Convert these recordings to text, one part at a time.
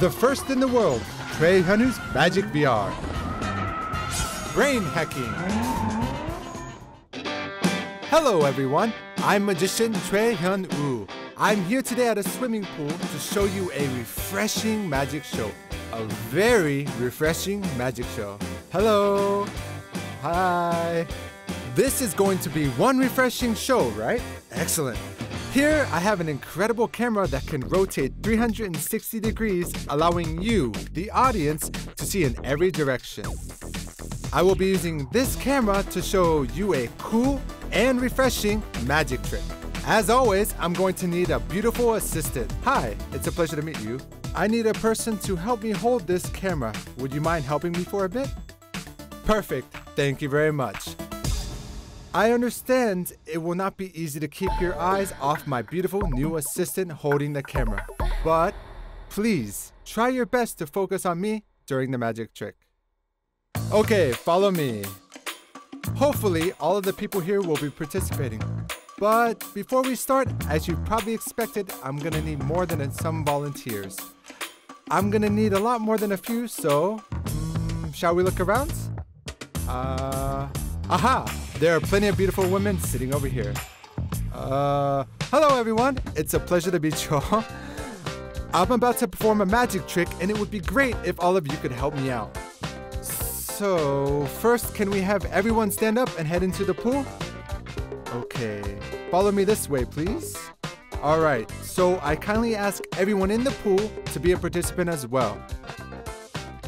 the first in the world, Choi Hyun Woo's Magic VR. Brain hacking. Hello everyone, I'm magician Choi Hyun. I'm here today at a swimming pool to show you a refreshing magic show. A very refreshing magic show. Hello. Hi. This is going to be one refreshing show, right? Excellent. Here, I have an incredible camera that can rotate 360 degrees, allowing you, the audience, to see in every direction. I will be using this camera to show you a cool and refreshing magic trick. As always, I'm going to need a beautiful assistant. Hi, it's a pleasure to meet you. I need a person to help me hold this camera. Would you mind helping me for a bit? Perfect, thank you very much. I understand it will not be easy to keep your eyes off my beautiful new assistant holding the camera, but please try your best to focus on me during the magic trick. Okay, follow me. Hopefully, all of the people here will be participating. But before we start, as you probably expected, I'm gonna need more than some volunteers. I'm gonna need a lot more than a few, so mm, shall we look around? Uh, aha! There are plenty of beautiful women sitting over here. Uh, hello everyone! It's a pleasure to you all. I'm about to perform a magic trick, and it would be great if all of you could help me out. So, first, can we have everyone stand up and head into the pool? Okay, follow me this way, please. All right, so I kindly ask everyone in the pool to be a participant as well.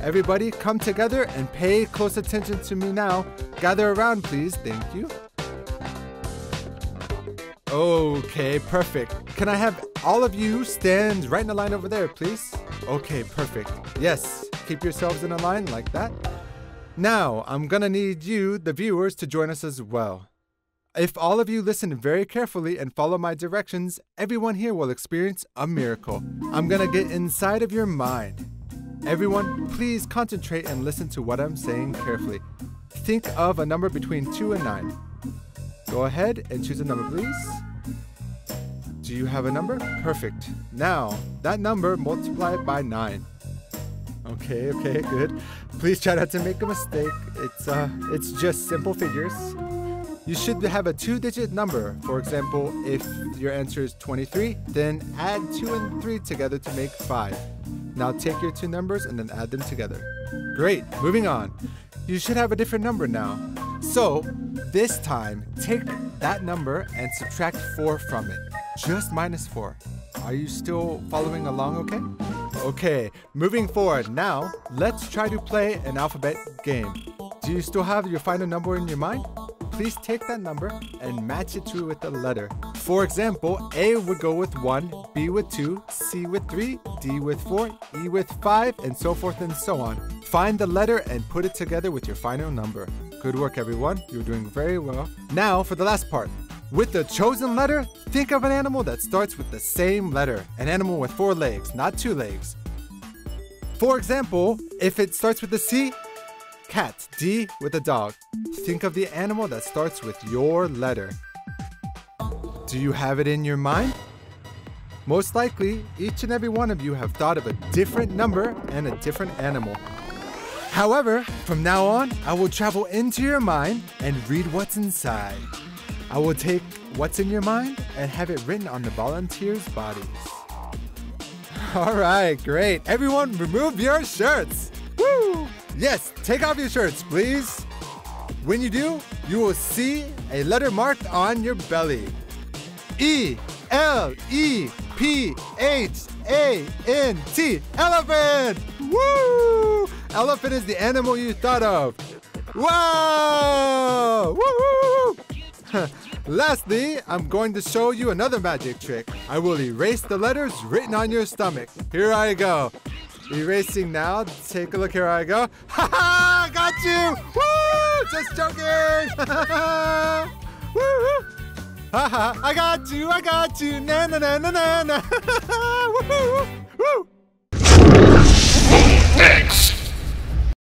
Everybody come together and pay close attention to me now. Gather around, please. Thank you. Okay, perfect. Can I have all of you stand right in the line over there, please? Okay, perfect. Yes, keep yourselves in a line like that. Now, I'm gonna need you, the viewers, to join us as well. If all of you listen very carefully and follow my directions, everyone here will experience a miracle. I'm gonna get inside of your mind. Everyone, please concentrate and listen to what I'm saying carefully. Think of a number between 2 and 9. Go ahead and choose a number, please. Do you have a number? Perfect. Now, that number, multiply it by 9. Okay, okay, good. Please try not to make a mistake. It's uh it's just simple figures. You should have a two-digit number. For example, if your answer is 23, then add 2 and 3 together to make 5. Now take your two numbers and then add them together. Great, moving on. You should have a different number now. So, this time, take that number and subtract 4 from it. Just minus 4. Are you still following along okay? Okay, moving forward. Now, let's try to play an alphabet game. Do you still have your final number in your mind? Please take that number and match it to with a letter. For example, A would go with 1, B with 2, C with 3, D with 4, E with 5, and so forth and so on. Find the letter and put it together with your final number. Good work, everyone. You're doing very well. Now, for the last part. With the chosen letter, think of an animal that starts with the same letter. An animal with four legs, not two legs. For example, if it starts with the C, cat, D with a dog. Think of the animal that starts with your letter. Do you have it in your mind? Most likely, each and every one of you have thought of a different number and a different animal. However, from now on, I will travel into your mind and read what's inside. I will take what's in your mind and have it written on the volunteers' bodies. All right, great. Everyone, remove your shirts. Woo! Yes, take off your shirts, please. When you do, you will see a letter marked on your belly. E L E P H A N T. Elephant! Woo! Elephant is the animal you thought of. Wow! Woo! Lastly, I'm going to show you another magic trick. I will erase the letters written on your stomach. Here I go. Erasing now. Take a look. Here I go. Ha ha! Got you! Woo! Just joking! woo woo! Ha ha! I got you! I got you! Na na na na na na! woo woo! Woo! X